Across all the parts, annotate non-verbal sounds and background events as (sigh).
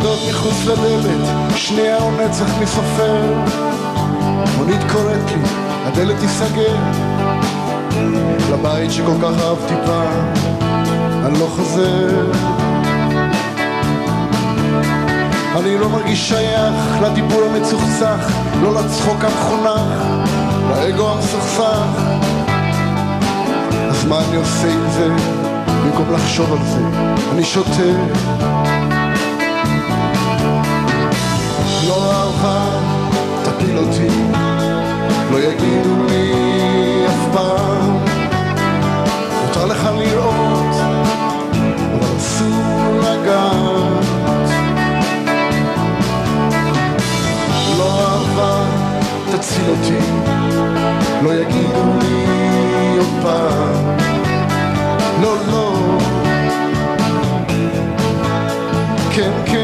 ילדות מחוץ לדלת, שנייה או נצח מסופר. מונית קוראת לי, הדלת תיסגר. לבית שכל כך אהבתי פעם, אני לא חוזר. אני לא מרגיש שייך לדיבור המצוחצח, לא לצחוק המחונך, לאגו המסוכסך. אז מה אני עושה עם זה? במקום לחשוב על זה, אני שותה. לא אהבה, תפיל אותי, לא יגידו לי אף פעם. מותר לך לראות, אבל אסור לגעת. לא אהבה, תציל אותי, לא יגידו לי עוד פעם. לא, לא. כן, כן.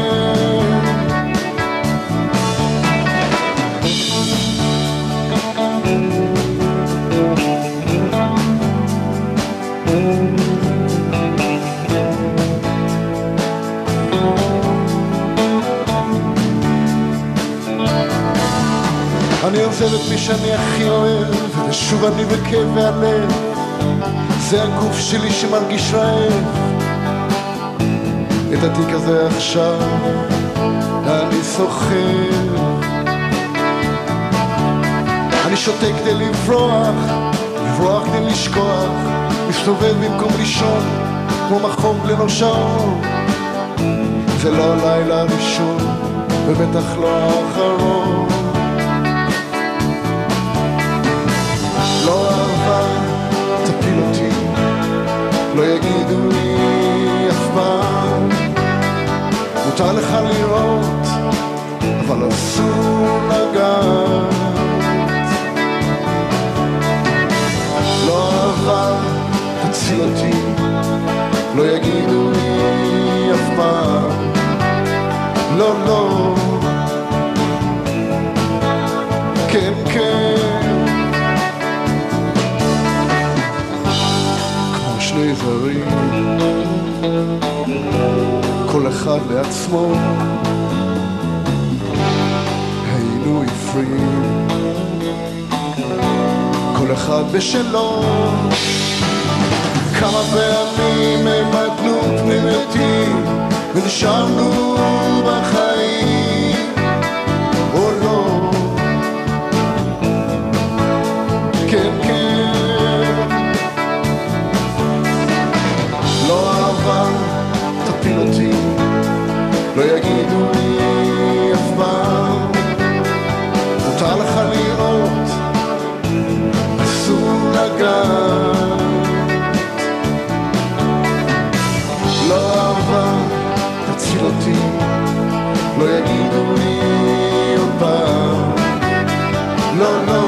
את מי שאני הכי אוהב, ושוב אני בכאב והלב. זה הגוף שלי שמרגיש רעב. את התיק הזה עכשיו אני סוחר. אני שותה כדי לברוח, לברוח כדי לשכוח, מסתובב במקום לישון, כמו מחוג ללא שעון. זה לא הלילה הראשון, ובטח לא האחרון. לא אהבה, תפיל אותי, לא יגידו לי אף פעם. מותר לך לראות, אבל אסור לגעת. אחד לעצמו, היינו עיוורים, כל אחד בשלו. כמה פעמים איבדנו פנימייתי ונשארנו לא יגידו לי עוד פעם. לא, לא.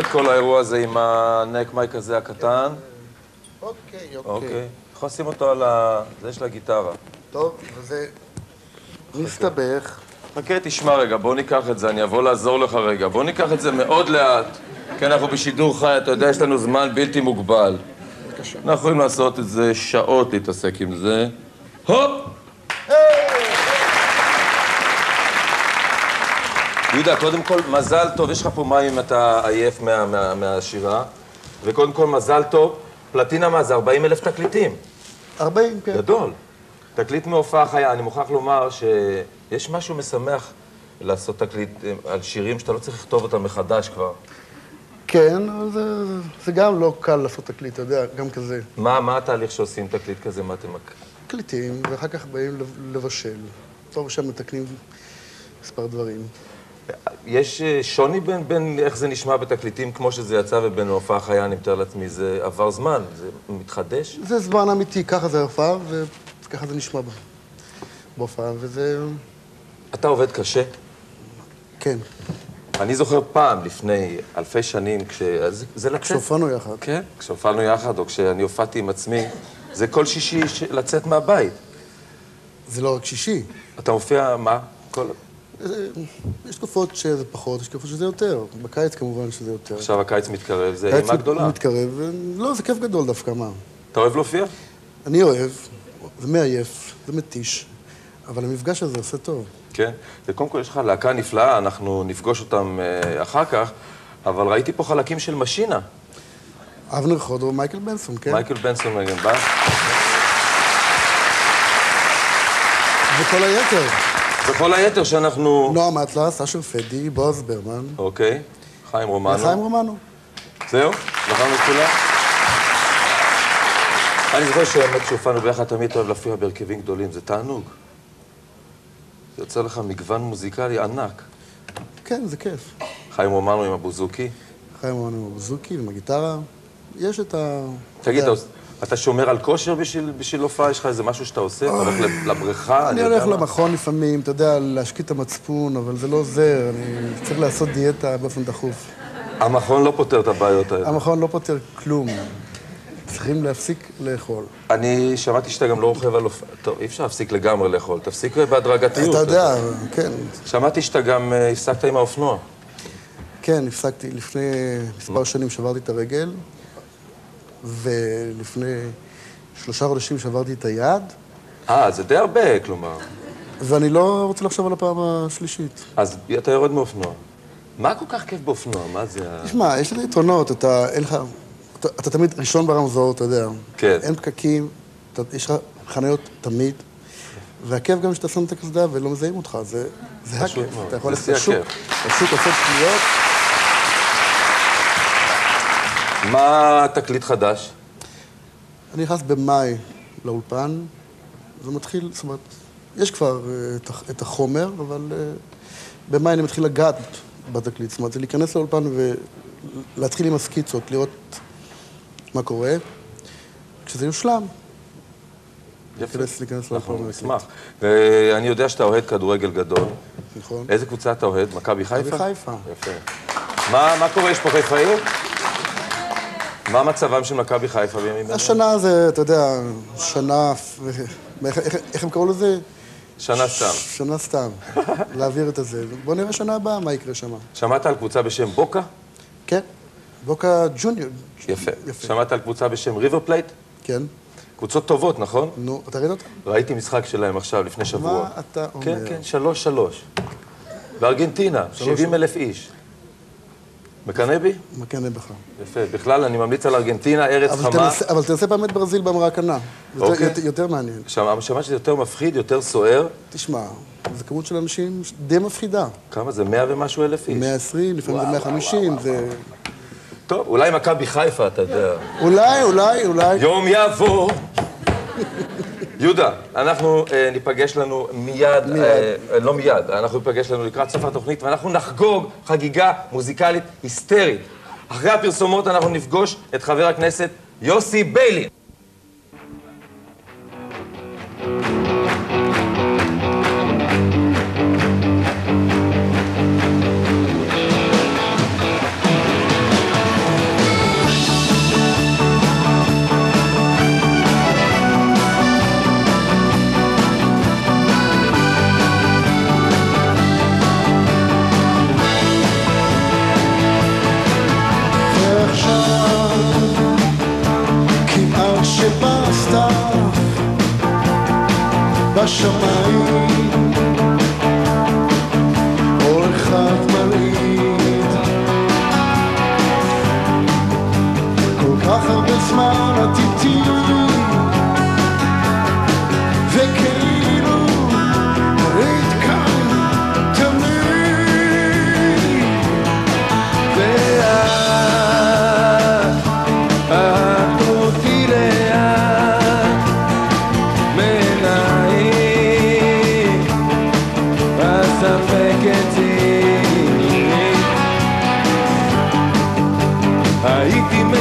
את כל האירוע הזה עם הנק מייק הזה הקטן? אוקיי, אוקיי. יכול לשים אותו על ה... זה של הגיטרה. טוב, וזה מסתבך. חכה, תשמע רגע, בוא ניקח את זה, אני אבוא לעזור לך רגע. בוא ניקח את זה מאוד לאט. כן, אנחנו בשידור חי, אתה יודע, יש לנו זמן בלתי מוגבל. אנחנו יכולים לעשות את זה שעות להתעסק עם זה. הופ! יהודה, קודם כל, מזל טוב, יש לך פה מים אם אתה עייף מה- מה- מהשירה. וקודם כל, מזל טוב. פלטינה מה זה? 40 אלף תקליטים. 40, כן. גדול. תקליט מהופעה חיה, אני מוכרח לומר שיש משהו משמח לעשות תקליט אה, על שירים שאתה לא צריך לכתוב אותם מחדש כבר. כן, זה, זה גם לא קל לעשות תקליט, אתה יודע, גם כזה. מה, מה התהליך שעושים תקליט כזה? מה אתם... מקליטים, ואחר כך באים לב- לבשל. פה ושם מתקנים מספר דברים. יש אה, שוני בין, בין איך זה נשמע בתקליטים כמו שזה יצא ובין הופעה חיה, אני מתאר לעצמי, זה עבר זמן, זה מתחדש? זה זמן אמיתי, ככה זה הופעה, וככה זה נשמע בהופעה, וזה... אתה עובד קשה? כן. אני זוכר פעם, לפני אלפי שנים, כש... זה, זה לצאת. כשהופענו יחד. כן, כשהופענו יחד, או כשאני הופעתי עם עצמי, זה כל שישי ש... לצאת מהבית. זה לא רק שישי. אתה מופיע, מה? כל... זה- יש תקופות שזה פחות, יש תקופות שזה יותר. בקיץ כמובן שזה יותר. עכשיו הקיץ מתקרב, זה אימה גדולה. מתקרב, ו- לא, זה כיף גדול דווקא, מה? אתה אוהב להופיע? אני אוהב, זה מעייף, זה מתיש, אבל המפגש הזה עושה טוב. כן. וקודם כל יש לך להקה נפלאה, אנחנו נפגוש אותם אה, אחר כך, אבל ראיתי פה חלקים של משינה. אבנר חודרו ומייקל בנסון, כן? מייקל בנסון מגן בא. וכל היתר. וכל היתר שאנחנו... נועם אטלס, אשר פדי, בועז ברמן, אוקיי. חיים רומנו. וחיים רומנו. זהו? זכרנו את כולם? אני זוכר שהאמת שהופענו ביחד, תמיד אוהב להופיע בהרכבים גדולים, זה תענוג. זה יוצר לך מגוון מוזיקלי ענק. כן, זה כיף. חיים רומנו עם הבוזוקי. חיים רומנו עם הבוזוקי, עם הגיטרה. יש את ה... תגיד, אתה, שומר על כושר בשביל, בשביל הופעה? יש לך איזה משהו שאתה עושה? אתה הולך לבריכה? אני הולך? למכון לפעמים, אתה יודע, להשקיט את המצפון, אבל זה לא עוזר, אני צריך לעשות דיאטה באופן דחוף. המכון לא פותר את הבעיות האלה. המכון לא פותר כלום. צריכים להפסיק לאכול. אני שמעתי שאתה גם לא רוכב על אופ... טוב, אי אפשר להפסיק לגמרי לאכול, תפסיק בהדרגתיות. אתה יודע, כן, שמעתי שאתה גם אה, הפסקת עם האופנוע. כן, הפסקתי לפני מספר שנים שברתי את הרגל, ולפני שלושה חודשים שברתי את היד, אה, זה די הרבה, כלומר. ואני לא רוצה לחשוב על הפעם השלישית. אז אתה יורד מאופנוע. מה כל כך כיף באופנוע? מה זה ה... תשמע, יש לזה יתרונות, אתה, אין לך, אתה, אתה תמיד ראשון ברמזור, אתה יודע. כן. אין פקקים, אתה, יש לך חניות תמיד, והכיף גם שאתה שם את הקסדה ולא מזהים אותך, זה, זה הכיף. אתה יכול זה ללכת שיא לשוק, לשוק לעשות קניות. מה תקליט חדש? אני נכנס במאי לאולפן, זה מתחיל, זאת אומרת, יש כבר אה, את החומר, אבל אה, במאי אני מתחיל לגעת בתקליט, זאת אומרת, זה להיכנס לאולפן ולהתחיל עם הסקיצות, לראות מה קורה. כשזה יושלם, יפה. להיכנס- להיכנס לאולפן אנחנו. נשמח. ואני יודע שאתה אוהד כדורגל גדול. נכון? איזה קבוצה אתה אוהד? מכבי חיפה? מכבי חיפה. יפה. מה, מה קורה? יש פה חיפאים? מה מצבם של מכבי חיפה בימים אלה? השנה זה, אתה יודע, שנה, איך, הם קראו לזה? שנה סתם. שנה סתם, (laughs) להעביר את הזה. בוא נראה שנה הבאה מה יקרה שם. שמעת על קבוצה בשם בוקה? כן, בוקה ג'וניור. יפה. שמעת על קבוצה בשם ריבר פלייט? כן. קבוצות טובות, נכון? נו, אתה ראית אותה? ראיתי משחק שלהם עכשיו, לפני שבוע. מה אתה אומר? כן, כן, שלוש שלוש. בארגנטינה, 70 אלף איש. מקנא בי? מקנא בך. יפה. בכלל, אני ממליץ על ארגנטינה, ארץ אבל חמה. תנסה- אבל תנסה פעם את ברזיל. יותר- אוקיי. יותר- יותר מעניין. שמע- שזה יותר מפחיד, יותר סוער. תשמע, זו כמות של אנשים די מפחידה. כמה זה? 100 ומשהו אלף איש. 120, לפעמים זה וואו, 150, זה... טוב, אולי מכבי חיפה, אתה יודע. אולי, אולי, אולי. יום יבוא. יהודה, אנחנו אה, ניפגש לנו מיד, מיד. אה, לא מיד, אנחנו ניפגש לנו לקראת סוף התוכנית, ואנחנו נחגוג חגיגה מוזיקלית היסטרית. אחרי הפרסומות אנחנו נפגוש את חבר הכנסת יוסי ביילין. paixão em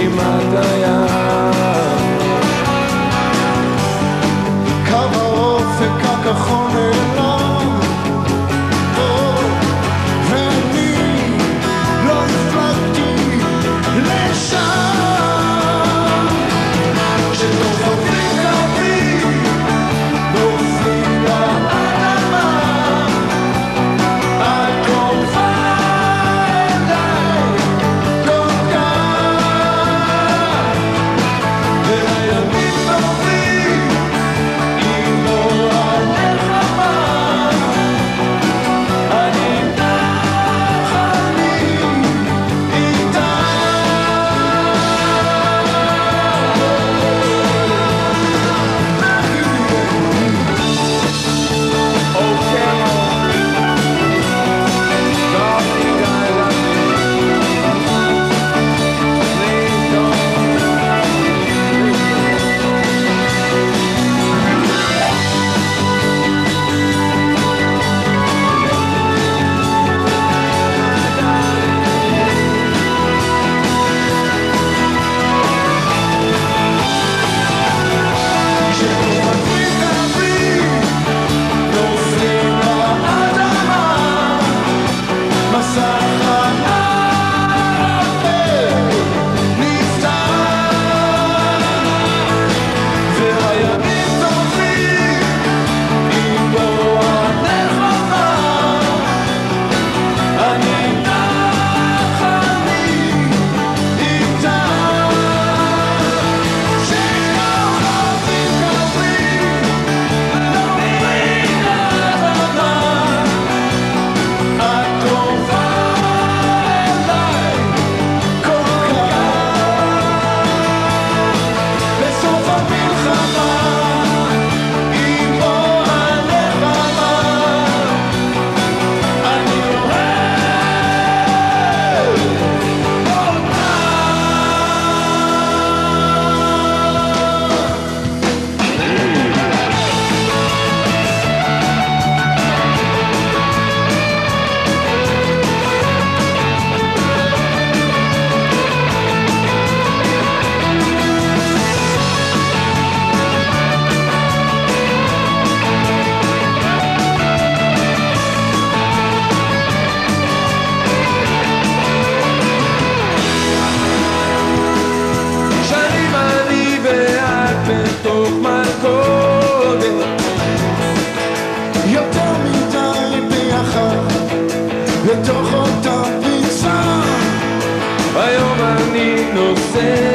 בזרימת הים. אני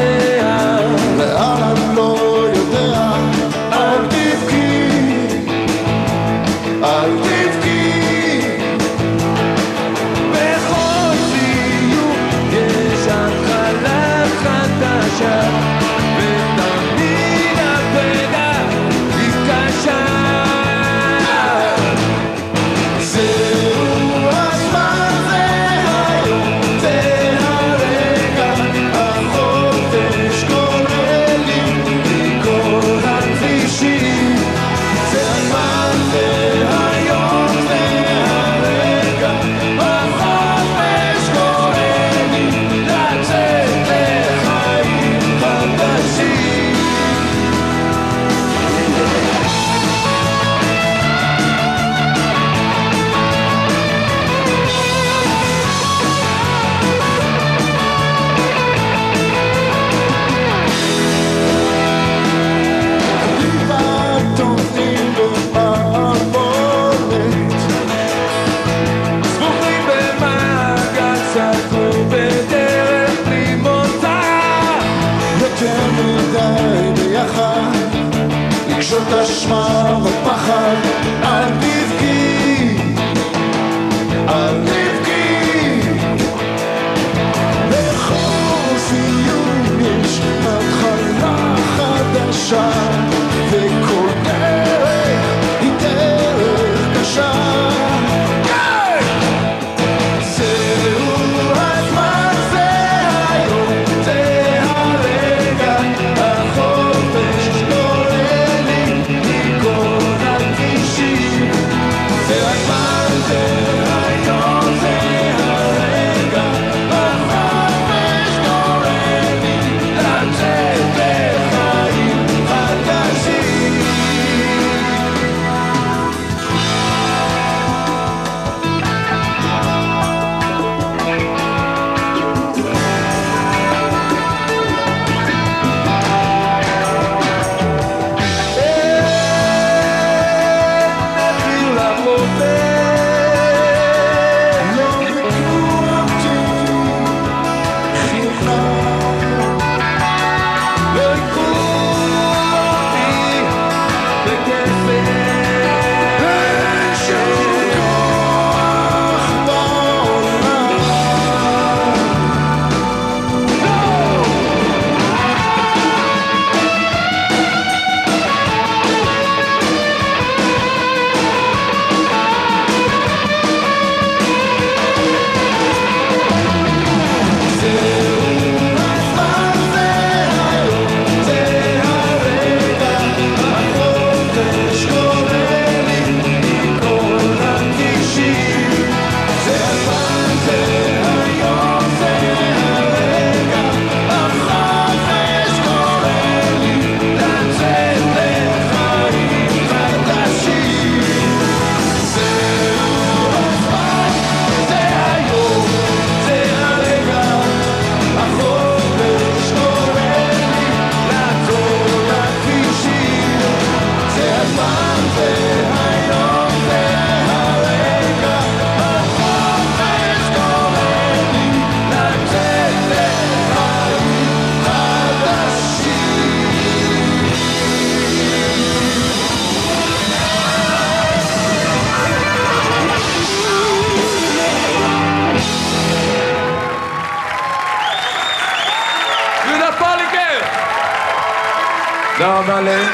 תודה רבה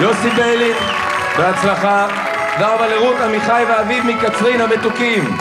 ליוסי ביילי, בהצלחה. תודה רבה לרות, עמיחי ואביב מקצרין המתוקים.